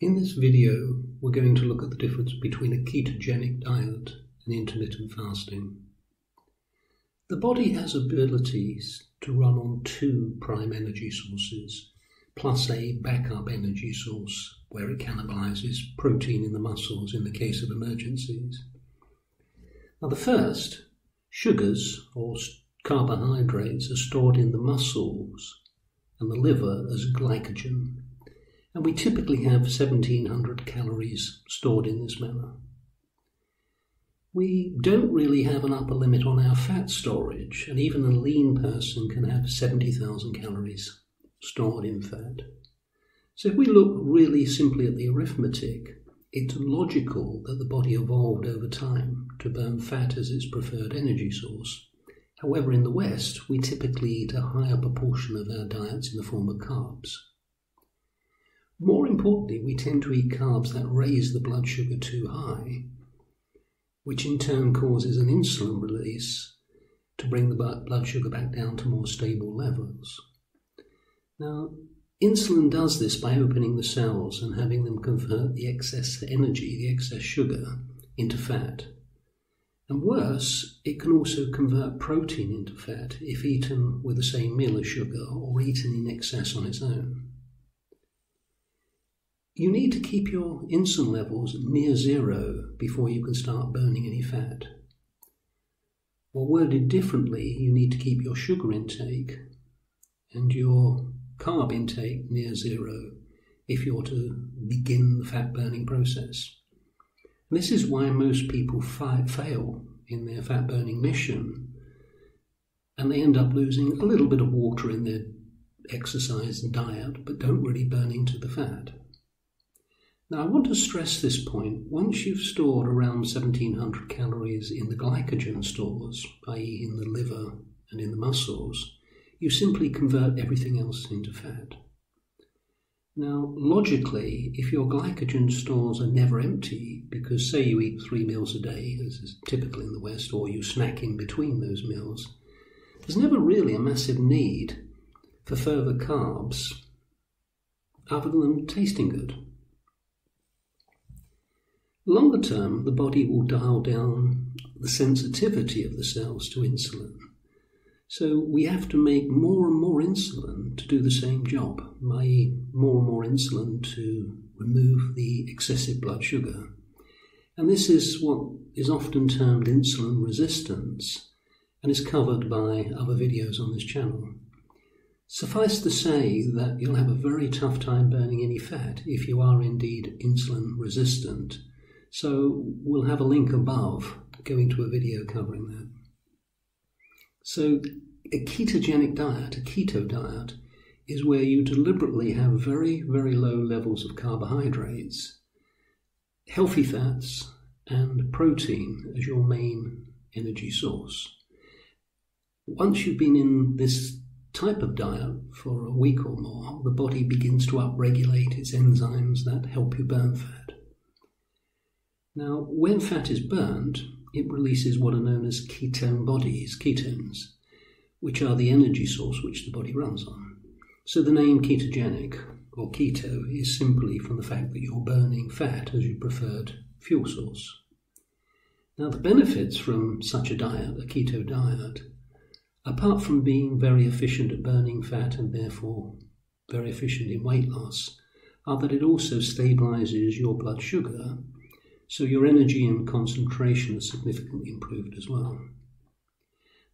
In this video, we're going to look at the difference between a ketogenic diet and intermittent fasting. The body has abilities to run on two prime energy sources, plus a backup energy source where it cannibalizes protein in the muscles in the case of emergencies. Now, the first, sugars or carbohydrates, are stored in the muscles and the liver as glycogen and we typically have 1700 calories stored in this manner. We don't really have an upper limit on our fat storage, and even a lean person can have 70,000 calories stored in fat. So, if we look really simply at the arithmetic, it's logical that the body evolved over time to burn fat as its preferred energy source. However, in the West, we typically eat a higher proportion of our diets in the form of carbs. Importantly, we tend to eat carbs that raise the blood sugar too high, which in turn causes an insulin release to bring the blood sugar back down to more stable levels. Now, insulin does this by opening the cells and having them convert the excess energy, the excess sugar, into fat. And worse, it can also convert protein into fat if eaten with the same meal as sugar or eaten in excess on its own you need to keep your insulin levels near zero before you can start burning any fat. Or worded differently, you need to keep your sugar intake and your carb intake near zero if you're to begin the fat burning process. This is why most people fail in their fat burning mission and they end up losing a little bit of water in their exercise and diet but don't really burn into the fat. Now, I want to stress this point. Once you've stored around 1700 calories in the glycogen stores, i.e., in the liver and in the muscles, you simply convert everything else into fat. Now, logically, if your glycogen stores are never empty, because say you eat three meals a day, as is typical in the West, or you snack in between those meals, there's never really a massive need for further carbs other than tasting good. Longer term, the body will dial down the sensitivity of the cells to insulin. So we have to make more and more insulin to do the same job, i.e., more and more insulin to remove the excessive blood sugar. And this is what is often termed insulin resistance and is covered by other videos on this channel. Suffice to say that you'll have a very tough time burning any fat if you are indeed insulin resistant so we'll have a link above going to a video covering that. So a ketogenic diet, a keto diet, is where you deliberately have very, very low levels of carbohydrates, healthy fats, and protein as your main energy source. Once you've been in this type of diet for a week or more, the body begins to upregulate its enzymes that help you burn fat. Now, when fat is burned, it releases what are known as ketone bodies, ketones, which are the energy source which the body runs on. So the name ketogenic or keto is simply from the fact that you're burning fat as your preferred fuel source. Now, the benefits from such a diet, a keto diet, apart from being very efficient at burning fat and therefore very efficient in weight loss, are that it also stabilizes your blood sugar so your energy and concentration are significantly improved as well.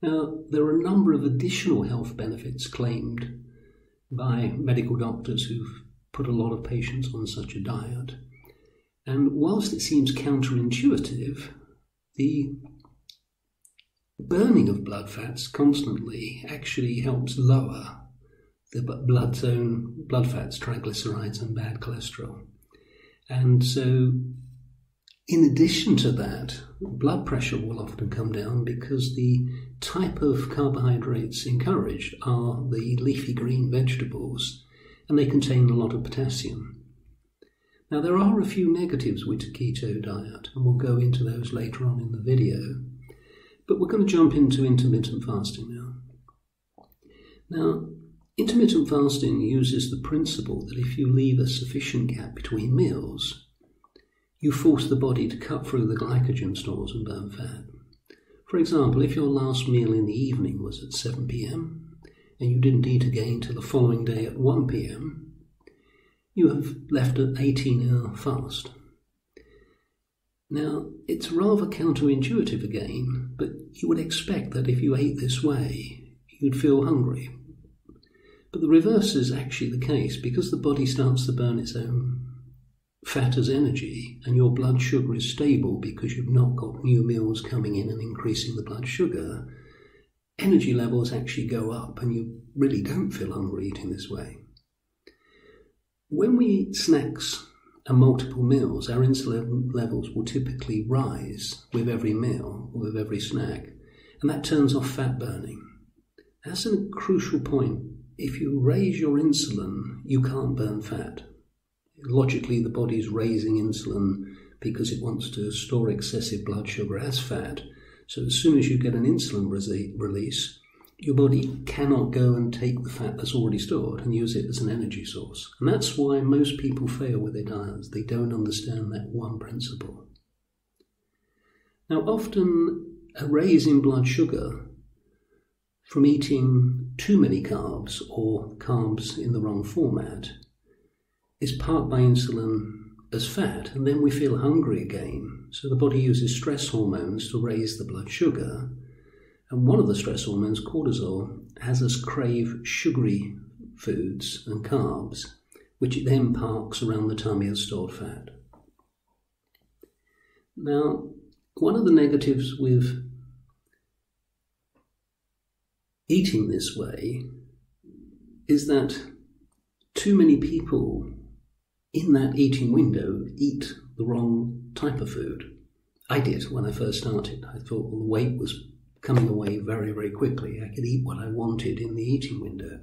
Now, there are a number of additional health benefits claimed by medical doctors who've put a lot of patients on such a diet. And whilst it seems counterintuitive, the burning of blood fats constantly actually helps lower the blood's own blood fats, triglycerides, and bad cholesterol. And so in addition to that, blood pressure will often come down because the type of carbohydrates encouraged are the leafy green vegetables and they contain a lot of potassium. Now, there are a few negatives with a keto diet, and we'll go into those later on in the video. But we're going to jump into intermittent fasting now. Now, Intermittent fasting uses the principle that if you leave a sufficient gap between meals, you force the body to cut through the glycogen stores and burn fat. For example, if your last meal in the evening was at 7 pm and you didn't eat again till the following day at 1 pm, you have left an 18 hour fast. Now, it's rather counterintuitive again, but you would expect that if you ate this way, you'd feel hungry. But the reverse is actually the case because the body starts to burn its own fat as energy and your blood sugar is stable because you've not got new meals coming in and increasing the blood sugar, energy levels actually go up and you really don't feel hungry eating this way. When we eat snacks and multiple meals, our insulin levels will typically rise with every meal, or with every snack, and that turns off fat burning. That's a crucial point. If you raise your insulin, you can't burn fat logically the body is raising insulin because it wants to store excessive blood sugar as fat. So as soon as you get an insulin release, your body cannot go and take the fat that's already stored and use it as an energy source. And that's why most people fail with their diets. They don't understand that one principle. Now, often a raise in blood sugar from eating too many carbs or carbs in the wrong format is parked by insulin as fat, and then we feel hungry again. So the body uses stress hormones to raise the blood sugar. And one of the stress hormones, cortisol, has us crave sugary foods and carbs, which it then parks around the tummy as stored fat. Now, one of the negatives with eating this way is that too many people in that eating window eat the wrong type of food. I did when I first started. I thought well, the weight was coming away very, very quickly. I could eat what I wanted in the eating window.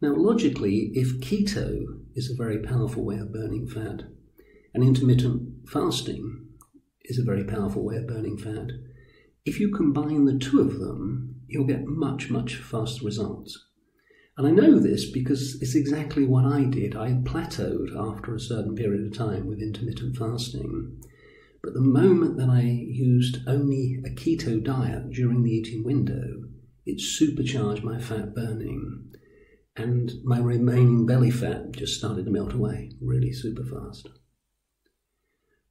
Now, logically, if keto is a very powerful way of burning fat, and intermittent fasting is a very powerful way of burning fat, if you combine the two of them, you'll get much, much faster results. And I know this because it's exactly what I did. I plateaued after a certain period of time with intermittent fasting. But the moment that I used only a keto diet during the eating window, it supercharged my fat burning. And my remaining belly fat just started to melt away really super fast.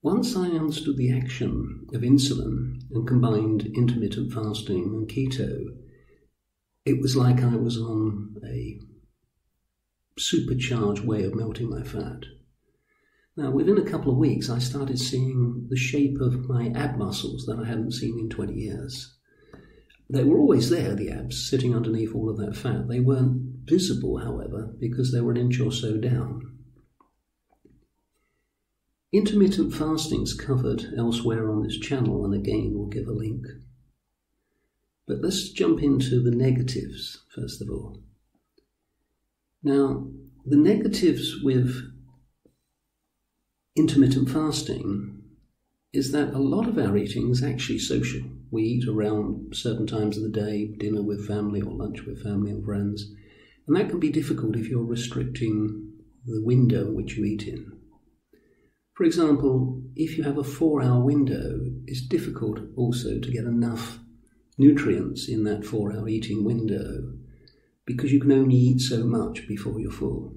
Once I understood the action of insulin and combined intermittent fasting and keto, it was like I was on a supercharged way of melting my fat. Now, within a couple of weeks, I started seeing the shape of my ab muscles that I hadn't seen in 20 years. They were always there, the abs, sitting underneath all of that fat. They weren't visible, however, because they were an inch or so down. Intermittent fasting's covered elsewhere on this channel, and again, we'll give a link. But let's jump into the negatives, first of all. Now, the negatives with intermittent fasting is that a lot of our eating is actually social. We eat around certain times of the day, dinner with family or lunch with family and friends, and that can be difficult if you're restricting the window in which you eat in. For example, if you have a four hour window, it's difficult also to get enough nutrients in that four hour eating window because you can only eat so much before you're full.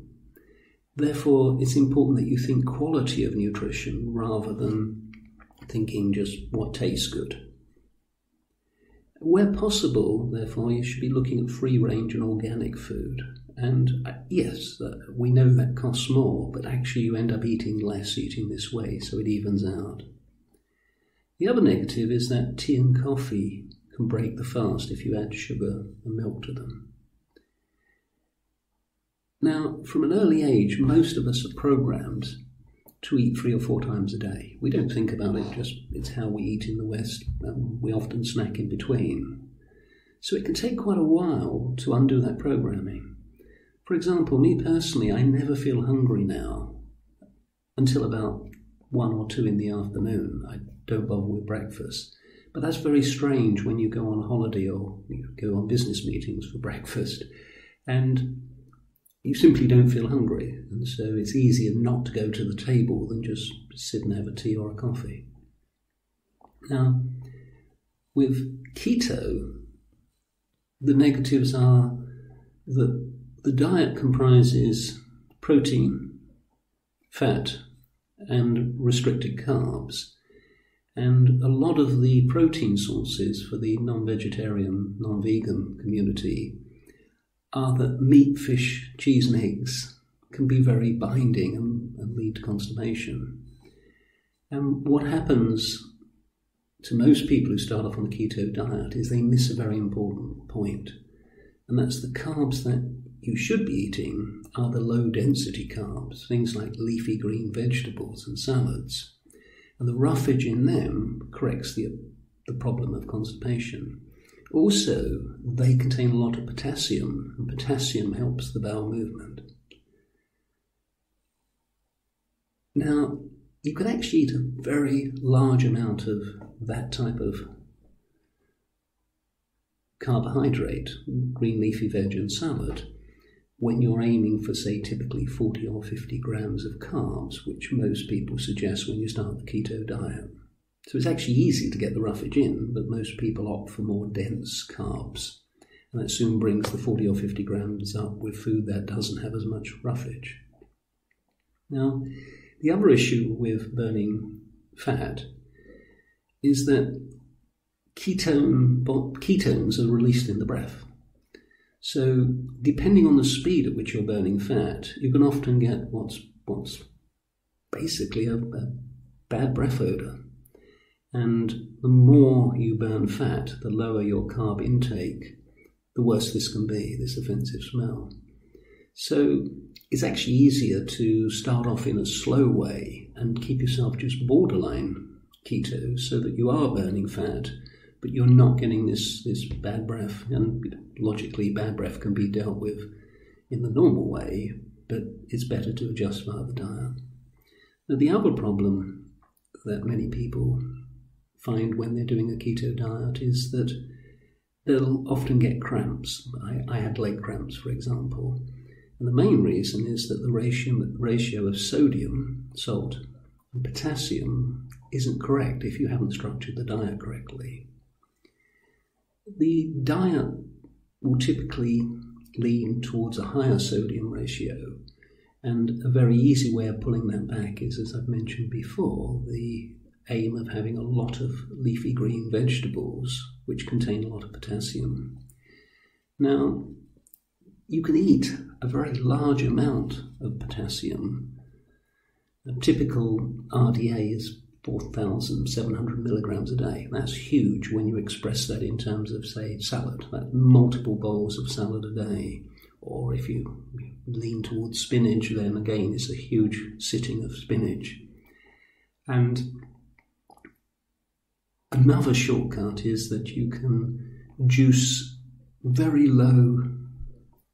Therefore, it's important that you think quality of nutrition rather than thinking just what tastes good. Where possible, therefore, you should be looking at free range and organic food. And uh, yes, uh, we know that costs more, but actually you end up eating less eating this way, so it evens out. The other negative is that tea and coffee can break the fast if you add sugar and milk to them. Now, from an early age, most of us are programmed to eat three or four times a day. We don't think about it, just it's how we eat in the West. Um, we often snack in between. So it can take quite a while to undo that programming. For example, me personally, I never feel hungry now until about one or two in the afternoon. I don't bother with breakfast. But that's very strange when you go on holiday or you go on business meetings for breakfast And you simply don't feel hungry, and so it's easier not to go to the table than just sit and have a tea or a coffee. Now, with keto, the negatives are that the diet comprises protein, fat, and restricted carbs. And a lot of the protein sources for the non vegetarian, non vegan community are that meat, fish, cheese, and eggs can be very binding and, and lead to constipation. And what happens to most people who start off on the keto diet is they miss a very important point, and that's the carbs that you should be eating are the low density carbs, things like leafy green vegetables and salads. And the roughage in them corrects the, the problem of constipation. Also, they contain a lot of potassium, and potassium helps the bowel movement. Now, you can actually eat a very large amount of that type of carbohydrate, green leafy veg and salad, when you're aiming for, say, typically 40 or 50 grams of carbs, which most people suggest when you start the keto diet. So it's actually easy to get the roughage in, but most people opt for more dense carbs. And that soon brings the 40 or 50 grams up with food that doesn't have as much roughage. Now, the other issue with burning fat is that ketone, ketones are released in the breath. So, depending on the speed at which you're burning fat, you can often get what's, what's basically a, a bad breath odor. And the more you burn fat, the lower your carb intake, the worse this can be, this offensive smell. So it's actually easier to start off in a slow way and keep yourself just borderline keto so that you are burning fat, but you're not getting this, this bad breath. And logically, bad breath can be dealt with in the normal way, but it's better to adjust via the diet. Now, the other problem that many people find when they're doing a keto diet is that they'll often get cramps. I, I had leg cramps, for example. And the main reason is that the ratio, ratio of sodium, salt, and potassium isn't correct if you haven't structured the diet correctly. The diet will typically lean towards a higher sodium ratio, and a very easy way of pulling that back is, as I've mentioned before, the aim of having a lot of leafy green vegetables which contain a lot of potassium. Now, you can eat a very large amount of potassium. A typical RDA is 4,700 milligrams a day. That's huge when you express that in terms of, say, salad. That's multiple bowls of salad a day. Or if you lean towards spinach, then again, it's a huge sitting of spinach. And Another shortcut is that you can juice very low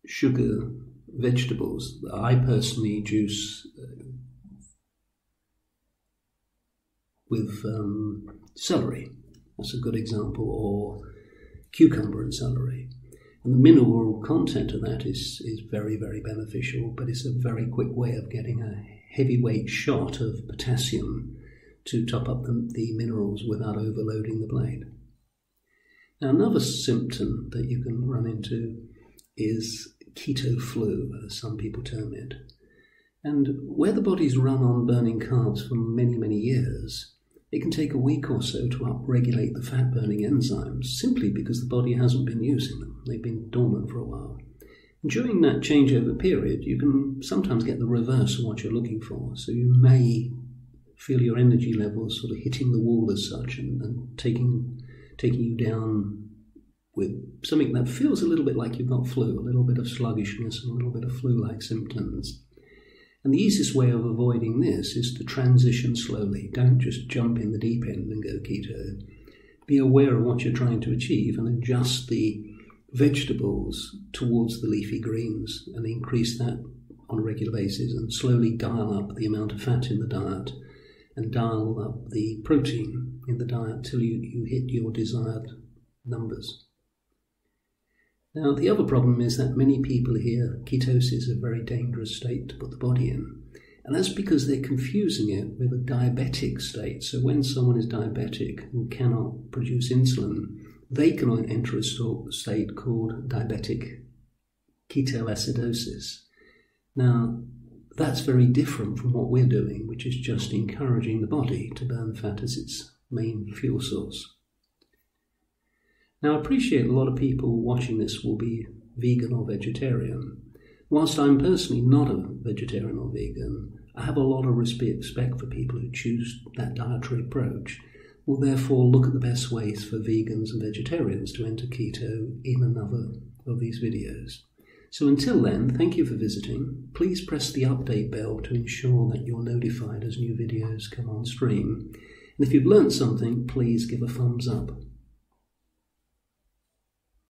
sugar vegetables. I personally juice uh, with um, celery. That's a good example, or cucumber and celery. And the mineral content of that is, is very, very beneficial, but it's a very quick way of getting a heavyweight shot of potassium to top up the, the minerals without overloading the blade. Now, another symptom that you can run into is keto flu, as some people term it. And where the body's run on burning carbs for many, many years, it can take a week or so to upregulate the fat burning enzymes simply because the body hasn't been using them. They've been dormant for a while. During that changeover period, you can sometimes get the reverse of what you're looking for. So you may feel your energy levels sort of hitting the wall as such and, and taking taking you down with something that feels a little bit like you've got flu, a little bit of sluggishness and a little bit of flu-like symptoms. And the easiest way of avoiding this is to transition slowly. Don't just jump in the deep end and go keto. Be aware of what you're trying to achieve and adjust the vegetables towards the leafy greens and increase that on a regular basis and slowly dial up the amount of fat in the diet and dial up the protein in the diet till you, you hit your desired numbers. Now, the other problem is that many people hear ketosis is a very dangerous state to put the body in. And that's because they're confusing it with a diabetic state. So when someone is diabetic and cannot produce insulin, they can enter a state called diabetic ketoacidosis. Now, that's very different from what we're doing, which is just encouraging the body to burn fat as its main fuel source. Now, I appreciate a lot of people watching this will be vegan or vegetarian. Whilst I'm personally not a vegetarian or vegan, I have a lot of respect for people who choose that dietary approach. Will therefore look at the best ways for vegans and vegetarians to enter keto in another of these videos. So until then, thank you for visiting. Please press the update bell to ensure that you're notified as new videos come on stream. And if you've learned something, please give a thumbs up.